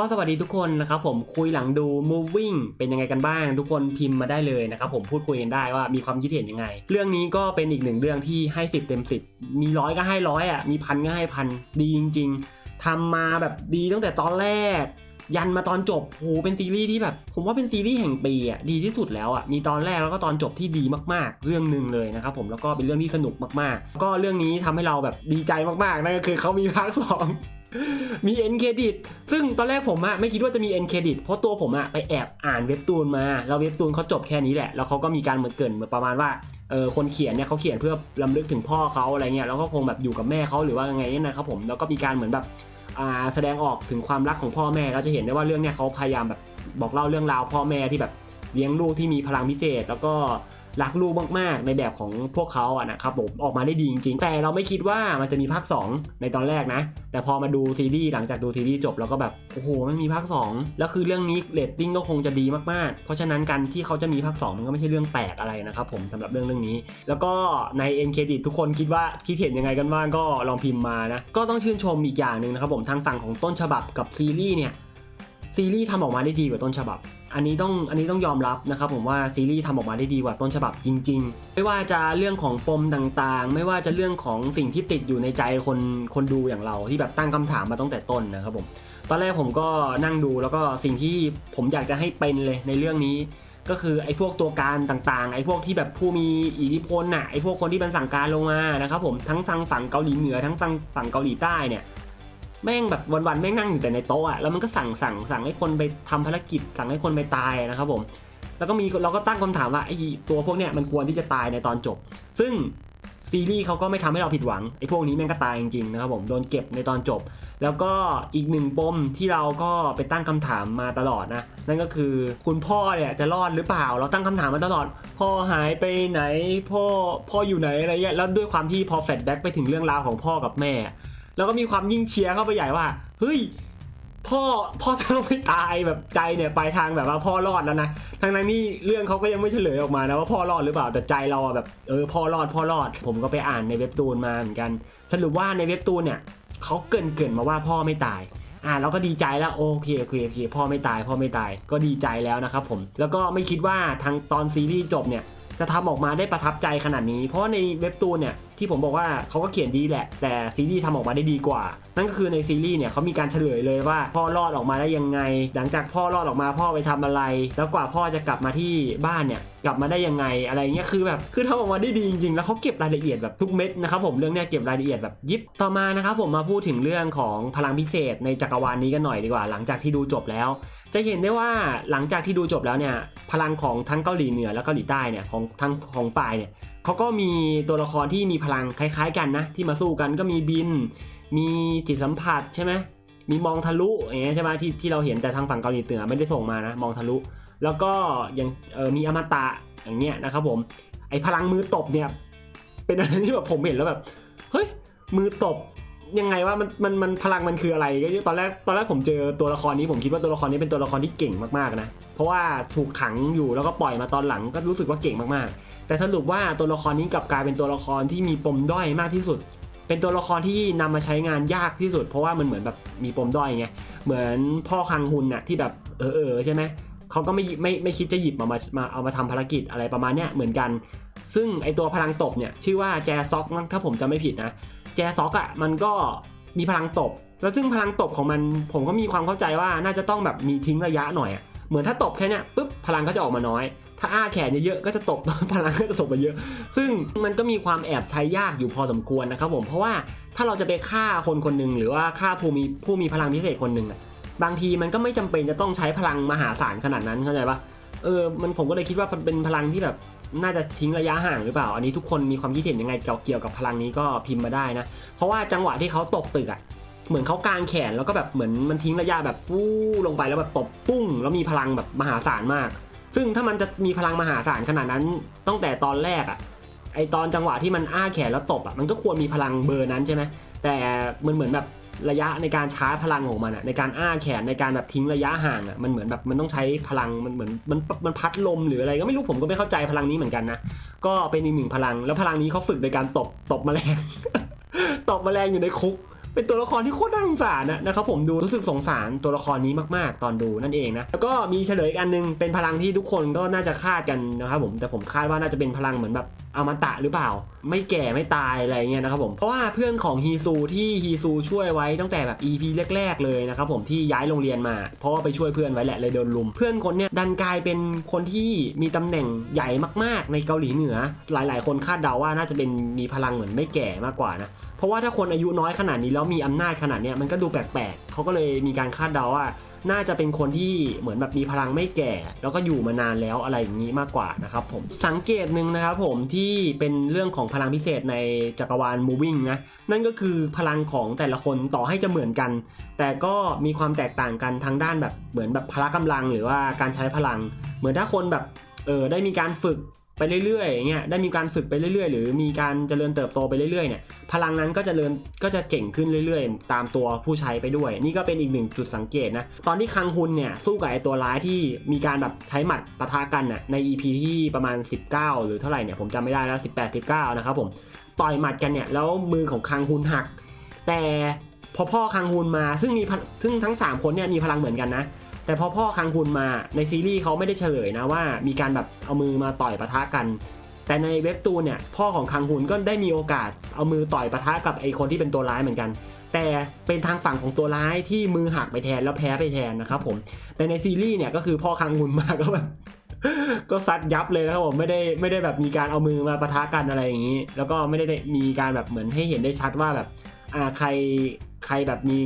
ก็สวัสดีทุกคนนะครับผมคุยหลังดู moving เป็นยังไงกันบ้าง ทุกคนพิมพ์มาได้เลยนะครับผมพูดคุยกันได้ว่ามีความคิดเห็นยังไง เรื่องนี้ก็เป็นอีกหนึ่งเรื่องที่ให้สิบเต็มสิบมีร้อยก็ให้ร้อยอะมีพันก็ให้พันดีจริง ๆทำมาแบบดีตั้งแต่ตอนแรก ยันมาตอนจบโหเป็นซีรีส์ที่แบบ ผมว่าเป็นซีรีส์แห่งปีอะดีที่สุดแล้วอะมีตอนแรกแล้วก็ตอนจบที่ดีมากๆ เรื่องหนึ่งเลยนะครับผมแล้วก็เป็นเรื่องที่สนุกมากๆ ก็เรื่องนี้ทำให้เราแบบดีใจมากๆนั่นก็คือเขามีภาคสองมีเอ็นเครดิตซึ่งตอนแรกผมอะไม่คิดว่าจะมีเอ็นเครดิตเพราะตัวผมอะไปแอบอ่านเว็บตูนมา แล้วเว็บตูนเขาจบแค่นี้แหละ แล้วเขาก็มีการเหมือนเกินเหมือนประมาณว่าเออคนเขียนเนี่ยเขาเขียนเพื่อลำลึกถึงพ่อเขาอะไรเงี้ยแล้วก็คงแบบอยู่กับแม่เขาหรือว่าไงเนี่ยนะครับผมแล้วก็มีการเหมือนแบบ แสดงออกถึงความรักของพ่อแม่เราจะเห็นได้ว่าเรื่องเนี้ยเขาพยายามแบบบอกเล่าเรื่องราวพ่อแม่ที่แบบเลี้ยงลูกที่มีพลังพิเศษ แล้วก็ รักลูกมากๆ ในแบบของพวกเขาอะนะครับผมออกมาได้ดีจริงๆ แต่เราไม่คิดว่ามันจะมีภาค 2 ในตอนแรกนะ แต่พอมาดูซีรีส์หลังจากดูซีรีส์จบแล้วก็แบบโอ้โหมันมีภาค 2 แล้วคือเรื่องนี้เรตติ้งก็คงจะดีมากๆ เพราะฉะนั้นการที่เขาจะมีภาค 2 มันก็ไม่ใช่เรื่องแปลกอะไรนะครับผมสำหรับเรื่องเรื่องนี้ แล้วก็ใน end credit ทุกคนคิดว่าคิดเห็นยังไงกันบ้างก็ลองพิมพ์มานะก็ต้องชื่นชมอีกอย่างหนึ่งนะครับผมทางฝั่งของต้นฉบับกับซีรีส์เนี่ยซีรีส์ทำออกมาได้ดีกว่าต้นฉบับ อันนี้ต้องอันนี้ต้องยอมรับนะครับผมว่าซีรีส์ทำออกมาได้ดีกว่าต้นฉบับจริง ๆ ไม่ว่าจะเรื่องของปมต่างๆ ไม่ว่าจะเรื่องของสิ่งที่ติดอยู่ในใจคนคนดูอย่างเราที่แบบตั้งคำถามมาตั้งแต่ต้นนะครับผมตอนแรกผมก็นั่งดูแล้วก็สิ่งที่ผมอยากจะให้เป็นเลยในเรื่องนี้ ก็คือไอ้พวกตัวการต่างๆ ไอ้พวกที่แบบผู้มีอิทธิพลน่ะไอ้พวกคนที่เป็นสั่งการลงมานะครับผมทั้งทางฝั่งเกาหลีเหนือทั้งฝั่งฝั่งเกาหลีใต้เนี่ย แม่งแบบวันๆแม่งนั่งอยู่แต่ในโต๊ะอะแล้วมันก็สั่งสั่งสั่งให้คนไปทำภารกิจ สั่งให้คนไปตายนะครับผมแล้วก็มีเราก็ตั้งคำถามว่าไอ้ตัวพวกเนี้ยมันควรที่จะตายในตอนจบ ซึ่งซีรีส์เขาก็ไม่ทำให้เราผิดหวังไอ้พวกนี้แม่งก็ตายจริงๆนะครับผมโดนเก็บในตอนจบ แล้วก็อีกหนึ่งปมที่เราก็ไปตั้งคำถามมาตลอดนะ นั่นก็คือคุณพ่อเนี่ยจะรอดหรือเปล่า เราตั้งคำถามมาตลอด พ่อหายไปไหนพ่อพ่ออยู่ไหนอะไรเงี้ยแล้วด้วยความที่พอแฟลชแบ็กไปถึงเรื่องราวของพ่อกับแม่ แล้วก็มีความยิ่งเชียร์เข้าไปใหญ่ว่า เฮ้ย พ่อพ่อจะต้องไม่ตายแบบใจเนี่ยไปทางแบบว่าพ่อรอดแล้วนะทางนั้นนี่เรื่องเขาก็ยังไม่เฉลยออกมานะว่าพ่อรอดหรือเปล่าแต่ใจเราแบบเออพ่อรอดพ่อรอด ผมก็ไปอ่านในเว็บตูนมาเหมือนกัน สรุปว่าในเว็บตูนเนี่ยเขาเกินเกินมาว่าพ่อไม่ตายอ่าเราก็ดีใจแล้วโอเคโอเคโอเคพ่อไม่ตาย พ่อไม่ตายก็ดีใจแล้วนะครับผมแล้วก็ไม่คิดว่าทางตอนซีรีส์จบเนี่ย จะทำออกมาได้ประทับใจขนาดนี้ เพราะในเว็บตูนเนี่ยที่ผมบอกว่าเขาก็เขียนดีแหละ แต่ซีรีส์ทำออกมาได้ดีกว่า นั่นก็คือในซีรีส์เนี่ยเขามีการเฉลยเลยว่า พ่อรอดออกมาได้ยังไง หลังจากพ่อรอดออกมาพ่อไปทำอะไร แล้วกว่าพ่อจะกลับมาที่บ้านเนี่ยกลับมาได้ยังไงอะไรเงี้ยคือแบบคือทำออกมาได้ดีจริงๆ แล้วเขาเก็บรายละเอียดแบบทุกเม็ดนะครับผมเรื่องเนี้ยเก็บรายละเอียดแบบยิบต่อมานะครับผมมาพูดถึงเรื่องของพลังพิเศษในจักรวาลนี้กันหน่อยดีกว่า หลังจากที่ดูจบแล้ว จะเห็นได้ว่าหลังจากที่ดูจบแล้วเนี่ยพลังของทั้งเกาหลีเหนือและเกาหลีใต้เนี่ยของทั้งของฝ่ายเนี่ยเขาก็มีตัวละครที่มีพลังคล้าย ๆ กันนะที่มาสู้กันก็มีบิน มีจิตสัมผัสใช่ไหมมีมองทะลุอย่างเงี้ยใช่ไหมที่ที่เราเห็นแต่ทางฝั่งเกาหลีเหนือไม่ได้ส่งมานะมองทะลุ แล้วก็ยังเออมีอมตะอย่างเงี้ยนะครับผมไอพลังมือตบเนี่ยเป็นอะไรที่แบบผมเห็นแล้วแบบเฮ้ยมือตบยังไงว่ามันมันมันพลังมันคืออะไรก็ตอนแรกตอนแรกผมเจอตัวละครนี้ผมคิดว่าตัวละครนี้เป็นตัวละครที่เก่งมากๆนะเพราะว่าถูกขังอยู่แล้วก็ปล่อยมาตอนหลังก็รู้สึกว่าเก่งมากๆ แต่สรุปว่าตัวละครนี้กลับกลายเป็นตัวละครที่มีปมด้อยมากที่สุด เป็นตัวละครที่นำมาใช้งานยากที่สุด เพราะว่ามันเหมือนแบบมีปมด้อยไงเหมือนพ่อคังฮุนน่ะที่แบบเออเออใช่ไหมเขาก็ไม่ไม่ไม่คิดจะหยิบมามามาเอามาทำภารกิจอะไรประมาณเนี้ยเหมือนกัน ซึ่งไอตัวพลังตบเนี่ยชื่อว่าแจซ็อกมั้งถ้าผมจำไม่ผิดนะแจซ็อกอะ่ะมันก็มีพลังตบ แล้วซึ่งพลังตบของมันผมก็มีความเข้าใจว่าน่าจะต้องแบบมีทิ้งระยะหน่อยอะเหมือนถ้าตบแค่เนี้ยปุ๊บ พลังก็จะออกมาน้อย ถ้าอ้าแขนเยอะๆก็จะตบพลังก็จะตบมาเยอะ ซึ่งมันก็มีความแอบใช้ยากอยู่พอสมควรนะครับผมเพราะว่าถ้าเราจะไปฆ่าคนคนหนึ่งหรือว่าฆ่าผู้มีผู้มีพลังพิเศษคนหนึ่งบางทีมันก็ไม่จำเป็นจะต้องใช้พลังมหาศาลขนาดนั้นเข้าใจปะเออมันผมก็เลยคิดว่ามันเป็นพลังที่แบบน่าจะทิ้งระยะห่างหรือเปล่า อันนี้ทุกคนมีความคิดเห็นยังไงเกี่ยวกับพลังนี้ก็พิมพ์มาได้นะ เพราะว่าจังหวะที่เขาตกตึกอะ เหมือนเขากางแขนแล้วก็แบบเหมือนมันทิ้งระยะแบบฟู่ลงไปแล้วแบบตบปุ้ง แล้วมีพลังแบบมหาศาลมาก ซึ่งถ้ามันจะมีพลังมหาศาลขนาดนั้นตั้งแต่ตอนแรกอะ่ะไอตอนจังหวะที่มันอ้าแขนแล้วตบอะ่ะมันก็ควรมีพลังเบอร์นั้นใช่ไหมแต่มันเหมือนแบบระยะในการชาร์จพลังของมันอะในการอ้าแขนในการแบบทิ้งระยะห่างอะมันเหมือนแบบมันต้องใช้พลังมันเหมือนมันมันพัดลมหรืออะไรก็ไม่รู้ผมก็ไม่เข้าใจพลังนี้เหมือนกันนะก็เป็นอีกหนึ่งพลังแล้วพลังนี้เขาฝึกโดยการตบตบแมลงตบแมลงอยู่ในคุก เป็นตัวละครที่โคตรน่าสงสารนะนะครับผมดูรู้สึกสงสารตัวละครนี้มากๆ ตอนดูนั่นเองนะแล้วก็มีเฉลยอีกอันนึงเป็นพลังที่ทุกคนก็น่าจะคาดกันนะครับผมแต่ผมคาดว่าน่าจะเป็นพลังเหมือนแบบ อมตะหรือเปล่า ไม่แก่ไม่ตายอะไรเงี้ยนะครับผมเพราะว่าเพื่อนของฮีซูที่ฮีซูช่วยไว้ตั้งแต่แบบ EP แรกๆเลยนะครับผมที่ย้ายโรงเรียนมา เพราะว่าไปช่วยเพื่อนไว้แหละเลยโดนลุม เพื่อนคนเนี้ยดันกลายเป็นคนที่มีตำแหน่งใหญ่มากๆ ในเกาหลีเหนือ หลายๆ คนคาดเดาว่าน่าจะเป็นมีพลังเหมือนไม่แก่มากกว่านะเพราะว่าถ้าคนอายุน้อยขนาดนี้แล้วมีอำนาจขนาดเนี้ยมันก็ดูแปลกๆเขาก็เลยมีการคาดเดาว่า น่าจะเป็นคนที่เหมือนแบบมีพลังไม่แก่ แล้วก็อยู่มานานแล้วอะไรอย่างนี้มากกว่านะครับผมสังเกตหนึ่งนะครับผมที่เป็นเรื่องของพลังพิเศษในจักรวาล moving นะนั่นก็คือพลังของแต่ละคนต่อให้จะเหมือนกัน แต่ก็มีความแตกต่างกันทางด้านแบบเหมือนแบบพละกำลังหรือว่าการใช้พลัง เหมือนถ้าคนแบบเออได้มีการฝึก ไปเรื่อยๆอย่างเงี้ยได้มีการฝึกไปเรื่อยๆ หรือมีการเจริญเติบโตไปเรื่อยๆเนี่ยพลังนั้นก็จะเริญก็จะเก่งขึ้นเรื่อยๆ ตามตัวผู้ใช้ไปด้วย นี่ก็เป็นอีกหนึ่งจุดสังเกตนะตอนที่คังฮุนเนี่ยสู้กับไอตัวร้ายที่มีการแบบใช้หมัดปะทะกันน่ะใน EP ที่ประมาณ 19 หรือเท่าไหร่เนี่ยผมจำไม่ได้แล้ว18 19นะครับผมต่อยหมัดกันเนี่ยแล้วมือของคังฮุนหัก แต่พอพ่อคังฮุนมาซึ่งมีซึ่งทั้ง 3 คนเนี่ยมีพลังเหมือนกันนะ แต่พอพ่อคังฮุนมาในซีรีส์เขาไม่ได้เฉลยนะว่ามีการแบบเอามือมาต่อยปะทะกัน แต่ในเว็บตูนเนี่ยพ่อของคังฮุนก็ได้มีโอกาสเอามือต่อยปะทะกับไอคนที่เป็นตัวร้ายเหมือนกัน แต่เป็นทางฝั่งของตัวร้ายที่มือหักไปแทนแล้วแพ้ไปแทนนะครับผมแต่ในซีรีส์เนี่ยก็คือพ่อคังฮุนมาก็แบบก็ซัดยับเลยนะครับผมไม่ได้ไม่ได้แบบมีการเอามือมาปะทะกันอะไรอย่างนี้ แล้วก็ไม่ได้มีการแบบเหมือนให้เห็นได้ชัดว่าแบบอ่าใคร ใครแบบมี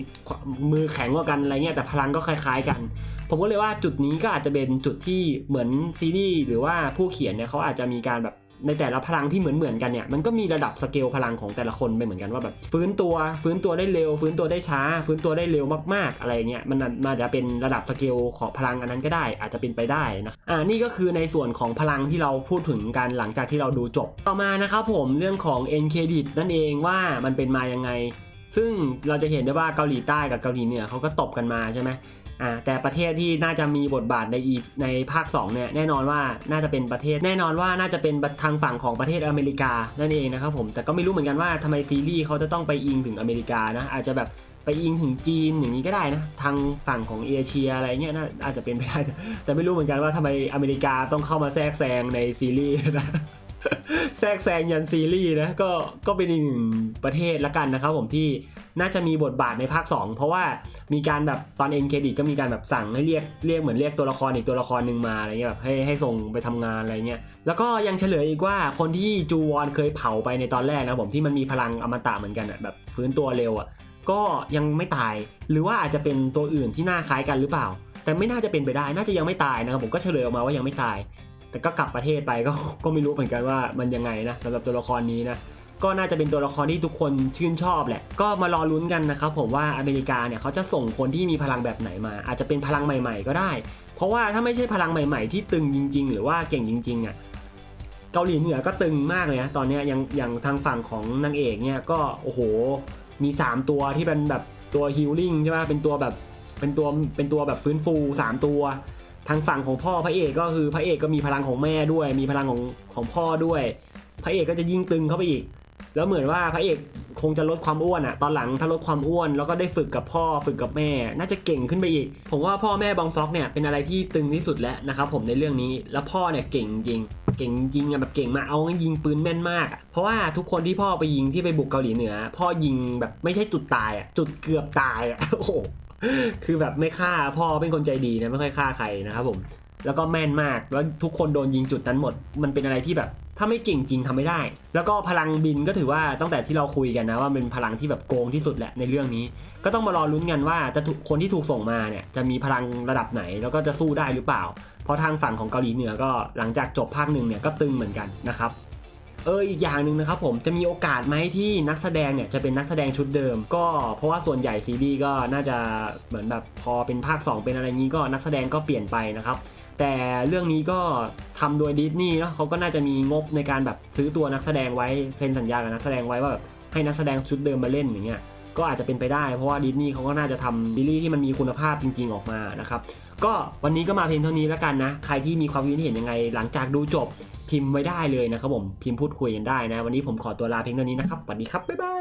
มือแข็งกว่ากันอะไรเงี้ยแต่พลังก็คล้าย ๆ กัน ผมก็เลยว่าจุดนี้ก็อาจจะเป็นจุดที่เหมือนซีรีส์หรือว่าผู้เขียนเนี่ยเขาอาจจะมีการแบบในแต่ละพลังที่เหมือนเหมือนๆกันเนี่ยมันก็มีระดับสเกลพลังของแต่ละคนไปเหมือนกันว่าแบบฟื้นตัวฟื้นตัวได้เร็ว ฟื้นตัวได้ช้า ฟื้นตัวได้เร็วมากๆอะไรเงี้ยมันอาจจะเป็นระดับสเกลของพลังอันนั้นก็ได้ อาจจะเป็นไปได้นะอ่านี่ก็คือในส่วนของพลังที่เราพูดถึงกันหลังจากที่เราดูจบ ต่อมานะครับผมเรื่องของ end credit นั่นเองว่ามันเป็นมายังไง ซึ่งเราจะเห็นได้ว่าเกาหลีใต้กับเกาหลีเหนือเขาก็ตบกันมาใช่ไหมอ่าแต่ประเทศที่น่าจะมีบทบาทในอีในภาค2เนี่ยแน่นอนว่าน่าจะเป็นประเทศ แน่นอนว่าน่าจะเป็นทางฝั่งของประเทศอเมริกานั่นเองนะครับผมแต่ก็ไม่รู้เหมือนกันว่าทำไมซีรีส์เขาจะต้องไปอิงถึงอเมริกานะอาจจะแบบไปอิงถึงจีนอย่างนี้ก็ได้นะทางฝั่งของเอเชียอะไรเงี้ยน่าอาจจะเป็นไปได้แต่ไม่รู้เหมือนกันว่าทำไมอเมริกาต้องเข้ามาแทรกแซงในซีรีส์นะ แทรกแซงยันซีรีส์นะก็ก็เป็นอีกหนึ่งประเทศละกันนะครับผมที่น่าจะมีบทบาทในภาค 2 เพราะว่ามีการแบบตอนเอ็นเครดิตก็มีการแบบสั่งให้เรียกเรียกเหมือนเรียกตัวละครอีกตัวละครหนึ่งมาอะไรเงี้ยแบบให้ให้ส่งไปทำงานอะไรเงี้ยแล้วก็ยังเฉลยอีกว่าคนที่จูวอนเคยเผาไปในตอนแรกนะผมที่มันมีพลังอมตะเหมือนกันอะแบบฟื้นตัวเร็วอะก็ยังไม่ตาย หรือว่าอาจจะเป็นตัวอื่นที่หน้าคล้ายกันหรือเปล่า แต่ไม่น่าจะเป็นไปได้น่าจะยังไม่ตายนะครับผมก็เฉลยออกมาว่ายังไม่ตาย แต่ก็กลับประเทศไปก็ก็ไม่รู้เหมือนกันว่ามันยังไงนะสำหรับตัวละครนี้นะก็น่าจะเป็นตัวละครที่ทุกคนชื่นชอบแหละ ก็มารอลุ้นกันนะครับผมว่าอเมริกาเนี่ยเขาจะส่งคนที่มีพลังแบบไหนมา อาจจะเป็นพลังใหม่ๆ ก็ได้ เพราะว่าถ้าไม่ใช่พลังใหม่ๆ ที่ตึงจริง ๆ หรือว่าเก่งจริงๆอะเกาหลีเหนือก็ตึงมากเลยนะตอนนี้ยยังอย่างทางฝั่งของนางเอกเนี่ยก็โอ้โหมี 3 ตัวที่เป็นแบบตัวฮิลลิ่งใช่ไหมเป็นตัวแบบเป็นตัวเป็นตัวแบบฟื้นฟู 3 ตัว ทางฝั่งของพ่อพระเอกก็คือพระเอกก็มีพลังของแม่ด้วย มีพลังของของพ่อด้วย พระเอกก็จะยิ่งตึงเข้าไปอีก แล้วเหมือนว่าพระเอกคงจะลดความอ้วนอะตอนหลังถ้าลดความอ้วนแล้วก็ได้ฝึกกับพ่อฝึกกับแม่ น่าจะเก่งขึ้นไปอีก ผมว่าพ่อแม่บองซอกเนี่ยเป็นอะไรที่ตึงที่สุดแล้วนะครับผมในเรื่องนี้แล้วพ่อเนี่ยเก่งจริงเก่งจริงอะแบบเก่งมากเอางั้นยิงปืนแม่นมาก เพราะว่าทุกคนที่พ่อไปยิงที่ไปบุกเกาหลีเหนือ พ่อยิงแบบไม่ใช่จุดตายอะจุดเกือบตายอะโอ้โห คือแบบไม่ฆ่าพ่อเป็นคนใจดีนะไม่ค่อยฆ่าใครนะครับผมแล้วก็แม่นมากแล้วทุกคนโดนยิงจุดนั้นหมด มันเป็นอะไรที่แบบถ้าไม่เก่งจริงทำไม่ได้ แล้วก็พลังบินก็ถือว่าตั้งแต่ที่เราคุยกันนะว่าเป็นพลังที่แบบโกงที่สุดแหละในเรื่องนี้ ก็ต้องมารอลุ้นกันว่าจะถูกคนที่ถูกส่งมาเนี่ยจะมีพลังระดับไหนแล้วก็จะสู้ได้หรือเปล่า เพราะทางฝั่งของเกาหลีเหนือก็หลังจากจบภาคหนึ่งเนี่ยก็ตึงเหมือนกันนะครับ เอออีกอย่างหนึ่งนะครับผมจะมีโอกาสไหมที่นักแสดงเนี่ยจะเป็นนักแสดงชุดเดิม ก็เพราะว่าส่วนใหญ่ซีรีส์ก็น่าจะเหมือนแบบพอเป็นภาค 2 เป็นอะไรงี้ก็นักแสดงก็เปลี่ยนไปนะครับแต่เรื่องนี้ก็ทำโดยดิสนีย์เนาะเขาก็น่าจะมีงบในการแบบซื้อตัวนักแสดงไว้เซ็นสัญญากับนักแสดงไว้ว่าแบบให้นักแสดงชุดเดิมมาเล่นอย่างเงี้ยก็อาจจะเป็นไปได้เพราะว่าดิสนีย์เขาก็น่าจะทำซีรีส์ที่มันมีคุณภาพจริง ๆออกมานะครับก็วันนี้ก็มาเพียงเท่านี้แล้วกันนะ ใครที่มีความคิดเห็นยังไง หลังจากดูจบ พิมพ์ไว้ได้เลยนะครับผมพิมพ์พูดคุยกันได้นะ วันนี้ผมขอตัวลาเพียงเท่านี้นะครับสวัสดีครับบ๊ายบาย